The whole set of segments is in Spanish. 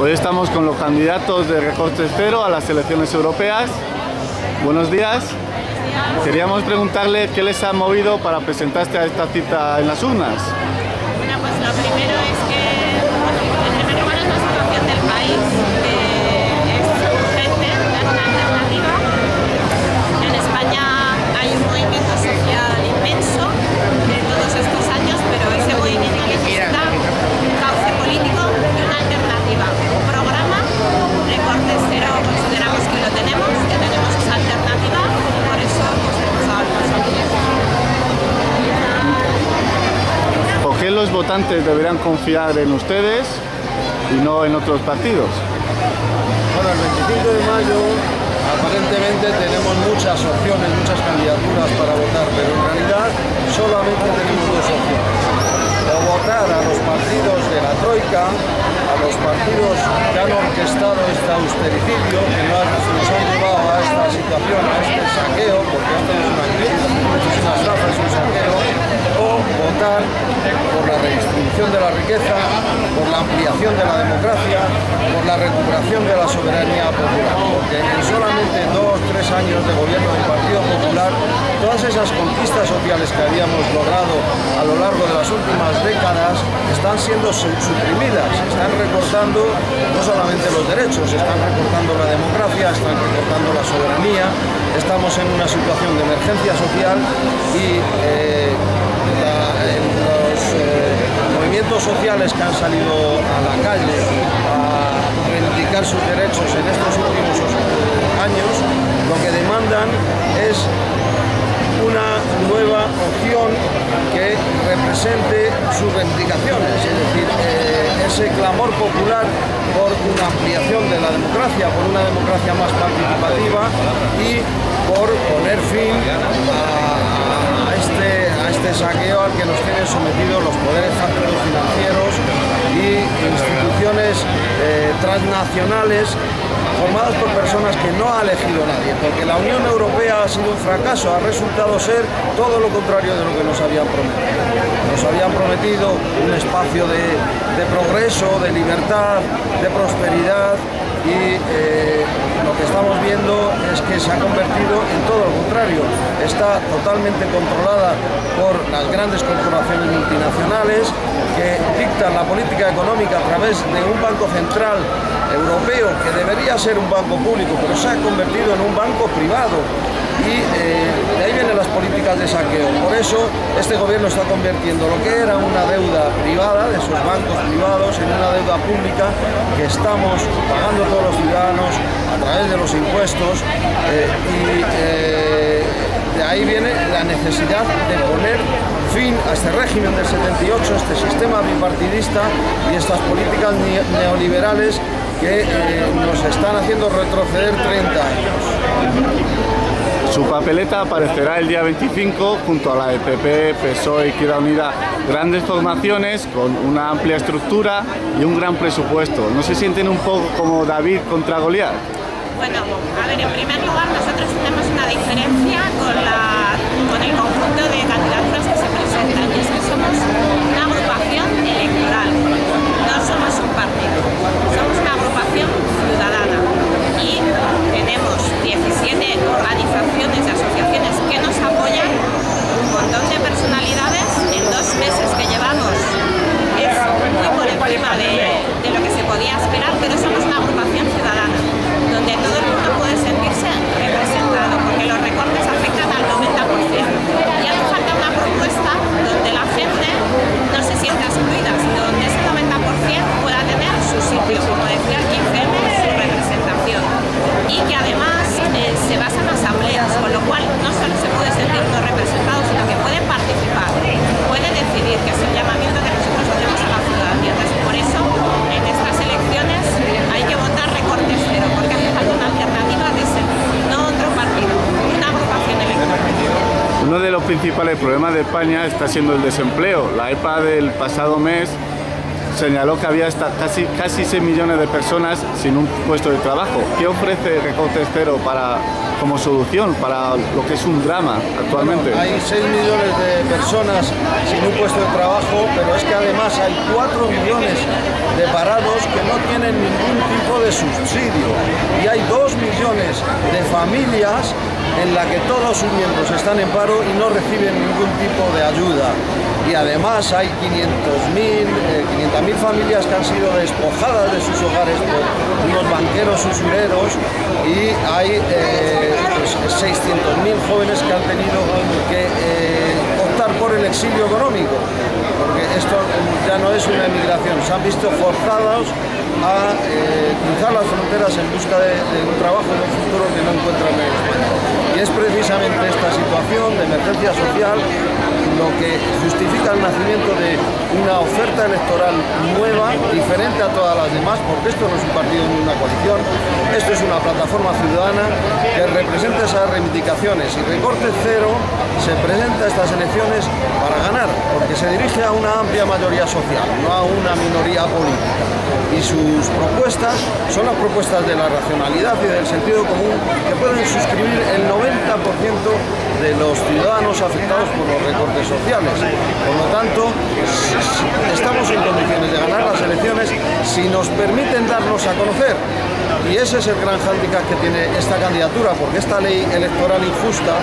Hoy estamos con los candidatos de recorte cero a las elecciones europeas. Buenos días. Queríamos preguntarle qué les ha movido para presentarse a esta cita en las urnas. Bueno, pues lo primero es deberían confiar en ustedes y no en otros partidos? Bueno, el 25 de mayo aparentemente tenemos muchas opciones, muchas candidaturas para votar, pero en realidad solamente tenemos dos opciones. O votar a los partidos de la Troika, a los partidos que han orquestado este austericidio, que nos han llevado a esta situación, a este saqueo, porque esto es una crisis, es una estafa, es un saqueo, o votar por la redistribución de riqueza, por la ampliación de la democracia, por la recuperación de la soberanía popular. Porque en solamente dos, tres años de gobierno del Partido Popular, todas esas conquistas sociales que habíamos logrado a lo largo de las últimas décadas están siendo su- suprimidas, están recortando no solamente los derechos, están recortando la democracia, están recortando la soberanía, estamos en una situación de emergencia social y eh, movimientos sociales que han salido a la calle a reivindicar sus derechos en estos últimos años, lo que demandan es una nueva opción que represente sus reivindicaciones, es decir, eh, ese clamor popular por una ampliación de la democracia, por una democracia más participativa y por poner fin a este, saqueo al que nos tienen sometidos los poderes financieros y instituciones eh, transnacionales formadas por personas que no ha elegido nadie, porque la Unión Europea ha sido un fracaso, ha resultado ser todo lo contrario de lo que nos habían prometido. Nos habían prometido un espacio de progreso, de libertad, de prosperidad y eh, lo que estamos viendo es que se ha convertido en todo lo contrario. Está totalmente controlada por las grandes corporaciones multinacionales que dictan la política económica a través de un banco central europeo que debería ser un banco público, pero se ha convertido en un banco privado. Y eh, de ahí vienen las políticas de saqueo. Por eso este gobierno está convirtiendo lo que era una deuda privada de sus bancos privados en una deuda pública que estamos pagando todos los ciudadanos a través de los impuestos eh, y eh, de ahí viene la necesidad de poner fin a este régimen del 78, este sistema bipartidista y estas políticas ne- neoliberales que nos están haciendo retroceder 30 años. Su papeleta aparecerá el día 25 junto a la de PP, PSOE, Izquierda Unida. Grandes formaciones con una amplia estructura y un gran presupuesto. ¿No se sienten un poco como David contra Goliat? Bueno, a ver, en primer lugar nosotros tenemos una diferencia con, con el conjunto de candidaturas que se presentan y es que somos una agrupación electoral, no somos un partido, somos una agrupación ciudadana y tenemos 17 organizaciones y asociaciones que nos apoyan, un montón de personalidades en dos meses que llevamos es muy por encima de, de lo que se podía esperar, pero somos una agrupación ciudadana, donde todo el mundo puede sentirse representado, porque los recortes afectan al 90%. Y hace falta una propuesta donde la gente no se sienta excluida, sino donde ese 90% pueda tener su sitio, como decía el 15M, su representación. Y que además se basa en asambleas, con lo cual no solo se puede sentir no representado, sino que puede participar, puede decidir, que es el llamamiento que nosotros hacemos a la ciudadanía. Entonces, por eso, en estas elecciones hay que votar recortes cero, porque hace falta una alternativa de ese, no otro partido, una agrupación electoral. Uno de los principales problemas de España está siendo el desempleo. La EPA del pasado mes señaló que había hasta casi, casi 6 millones de personas sin un puesto de trabajo. ¿Qué ofrece Recortes Cero para, como solución para lo que es un drama actualmente? Hay 6 millones de personas sin un puesto de trabajo, pero es que además hay 4 millones de parados que no tienen ningún tipo de subsidio y hay dos millones de familias en la que todos sus miembros están en paro y no reciben ningún tipo de ayuda. Y además hay 500.000 eh, familias que han sido despojadas de sus hogares por unos banqueros usureros y hay eh, pues, 600.000 jóvenes que han tenido que eh, optar por el exilio económico, porque esto ya no es una emigración, se han visto forzados a cruzar las fronteras en busca de, un trabajo en un futuro que no encuentran en España. Y es precisamente esta situación de emergencia social lo que justifica el nacimiento de una oferta electoral nueva, diferente a todas las demás, porque esto no es un partido ni una coalición, esto es una plataforma ciudadana que representa esas reivindicaciones. Y Recorte Cero se presenta a estas elecciones para ganar, porque se dirige a una amplia mayoría social, no a una minoría política. Y sus propuestas son las propuestas de la racionalidad y del sentido común que pueden suscribir el 90% de los ciudadanos afectados por los recortes sociales. Por lo tanto, estamos en condiciones de ganar las elecciones si nos permiten darnos a conocer y ese es el gran hándicap que tiene esta candidatura, porque esta ley electoral injusta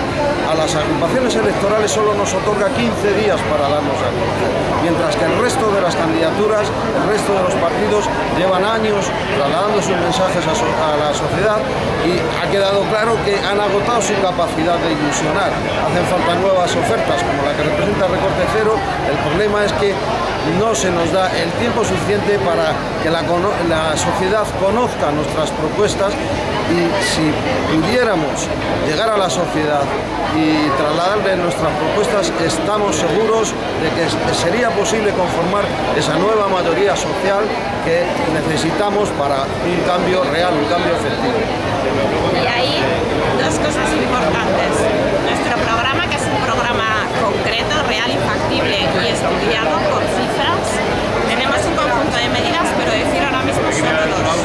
a las agrupaciones electorales solo nos otorga 15 días para darnos a conocer, mientras que el resto de las candidaturas, el resto de los partidos llevan años trasladando sus mensajes a, la sociedad y ha quedado claro que han agotado su capacidad de ilusionar. Hacen falta nuevas ofertas como la que representa Recorte Cero. El problema es que no se nos da el tiempo suficiente para que la, sociedad conozca nuestras propuestas y si pudiéramos llegar a la sociedad y trasladarle nuestras propuestas, estamos seguros de que sería posible conformar esa nueva mayoría social que necesitamos para un cambio real, un cambio efectivo. Y ahí dos cosas importantes. Nuestro programa, que es un programa concreto, real y factible y estudiado con cifras. Tenemos un conjunto de medidas, pero decir ahora mismo solo dos,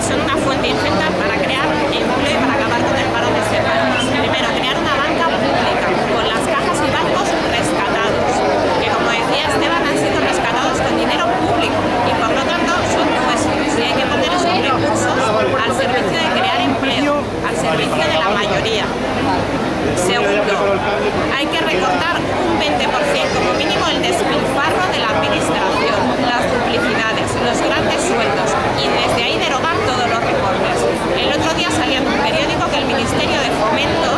son una fuente ingente para crear empleo y para acabar con el paro de este país. Primero, crear una banca pública con las cajas y bancos rescatados, que como decía Esteban, han sido rescatados con dinero público y por lo tanto son nuestros y hay que poner esos recursos al servicio de crear empleo, al servicio de la mayoría. Segundo, hay que recortar un 20% como mínimo el despilfarro de la administración, las duplicidades, los grandes sueldos y desde ahí derogar todos los recortes. El otro día salía en un periódico que el Ministerio de Fomento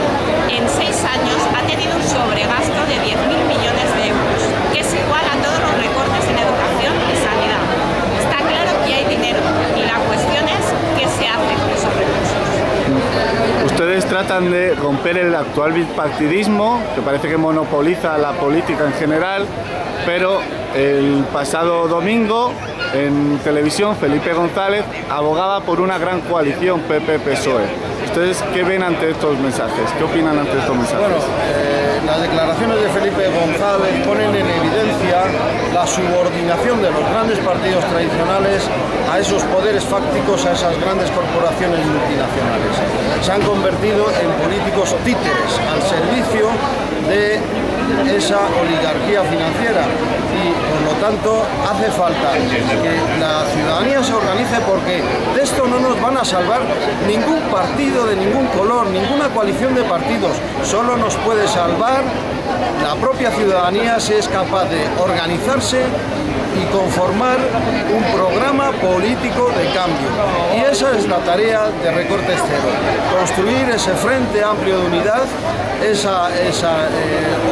en seis años ha tenido un sobregasto de 10.000 millones de euros, que es igual a todos los recortes en educación y sanidad. Está claro que hay dinero y la cuestión es qué se hace con esos recursos. Ustedes de romper el actual bipartidismo, que parece que monopoliza la política en general, pero el pasado domingo en televisión Felipe González abogaba por una gran coalición PP-PSOE. ¿Ustedes qué ven ante estos mensajes? ¿Qué opinan ante estos mensajes? Eh, las declaraciones de Felipe González ponen en evidencia la subordinación de los grandes partidos tradicionales a esos poderes fácticos, a esas grandes corporaciones multinacionales. Se han convertido en políticos títeres al servicio de esa oligarquía financiera por lo tanto hace falta que la ciudadanía se organice porque de esto no nos van a salvar ningún partido de ningún color, ninguna coalición de partidos, solo nos puede salvar la propia ciudadanía si es capaz de organizarse y conformar un programa político de cambio. Y esa es la tarea de Recortes Cero, construir ese frente amplio de unidad, esa, eh,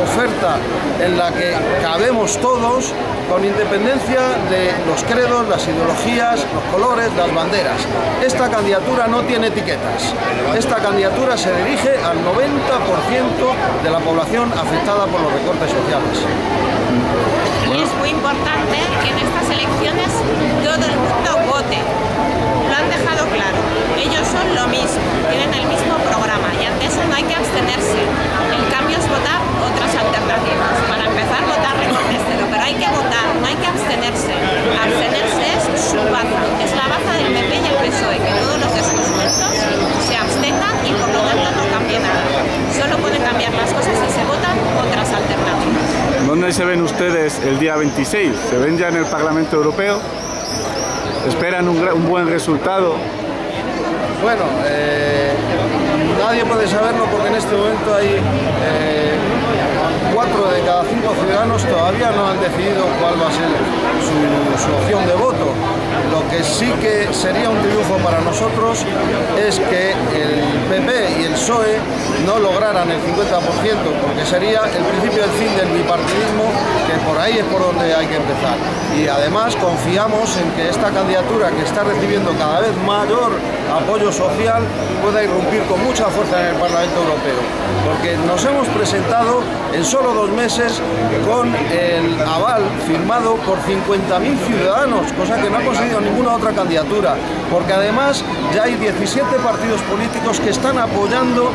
oferta en la que cabemos todos con independencia de los credos, las ideologías, los colores, las banderas. Esta candidatura no tiene etiquetas. Esta candidatura se dirige al 90% de la población afectada por los recortes sociales. Y es muy importante que en estas elecciones todo el mundo vote. Lo han dejado claro. Ellos son lo mismo, tienen el mismo programa y ante eso no hay que abstenerse. El cambio es votar otras alternativas. Para empezar, votar recortes pero hay que votar, no hay que abstenerse. Abstenerse es su baza, es la baza del PP y el PSOE, que todos los descompuestos se abstengan y por lo tanto no cambie nada. Solo pueden cambiar las cosas si se votan otras alternativas. ¿Dónde se ven ustedes el día 26? ¿Se ven ya en el Parlamento Europeo? ¿Esperan un, buen resultado? Bueno, eh, nadie puede saberlo porque en este momento hay eh, cuatro de cada cinco ciudadanos todavía no han decidido cuál va a ser su, opción de voto. Lo que sí que sería un triunfo para nosotros es que el PP y el PSOE no lograran el 50%, porque sería el principio del fin del bipartidismo, que por ahí es por donde hay que empezar. Y además confiamos en que esta candidatura que está recibiendo cada vez mayor apoyo social pueda irrumpir con mucha fuerza en el Parlamento Europeo, porque nos hemos presentado en solo dos meses con el aval firmado por 50.000 ciudadanos, cosa que no ha conseguido ninguna otra candidatura, porque además ya hay 17 partidos políticos que están apoyando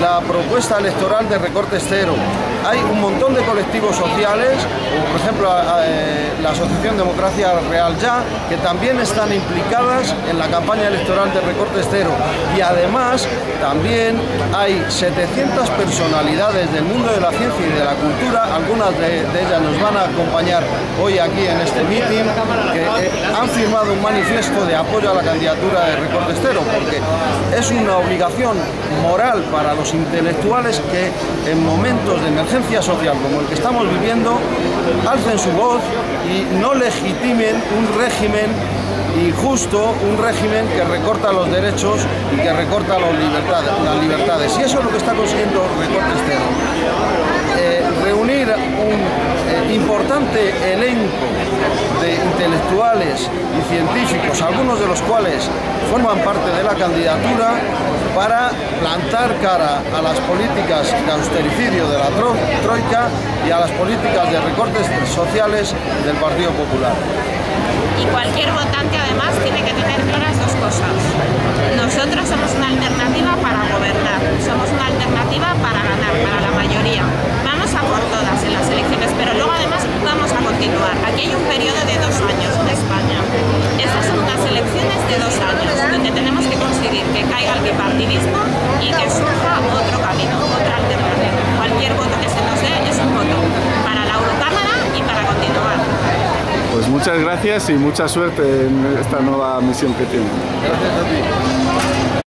la propuesta electoral de recorte cero. Hay un montón de colectivos sociales, como por ejemplo eh, la Asociación Democracia Real Ya, que también están implicadas en la campaña electoral de Y además también hay 700 personalidades del mundo de la ciencia y de la cultura, algunas de, ellas nos van a acompañar hoy aquí en este meeting, que eh, han firmado un manifiesto de apoyo a la candidatura de recorte cero, porque es una obligación moral para los intelectuales que en momentos de emergencia social como el que estamos viviendo alcen su voz y no legitimen un régimen injusto, un régimen que recorta los derechos y que recorta las libertades. Las libertades. Y eso es lo que está consiguiendo Recortes Cero. Eh, reunir un eh, importante elenco de intelectuales y científicos, algunos de los cuales forman parte de la candidatura, para plantar cara a las políticas de austericidio de la Troika y a las políticas de recortes sociales del Partido Popular. Y cualquier votante además tiene que tener claras dos cosas. Nosotros somos una alternativa para gobernar, somos una alternativa para ganar, para la mayoría. Vamos a por todas en las elecciones, pero luego además vamos a continuar. Aquí hay un periodo de dos años en España. Estas son unas elecciones de dos años, donde tenemos que conseguir que caiga el bipartidismo y que surja muchas gracias y mucha suerte en esta nueva misión que tienen. Gracias a ti.